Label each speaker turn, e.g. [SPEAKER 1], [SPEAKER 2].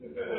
[SPEAKER 1] If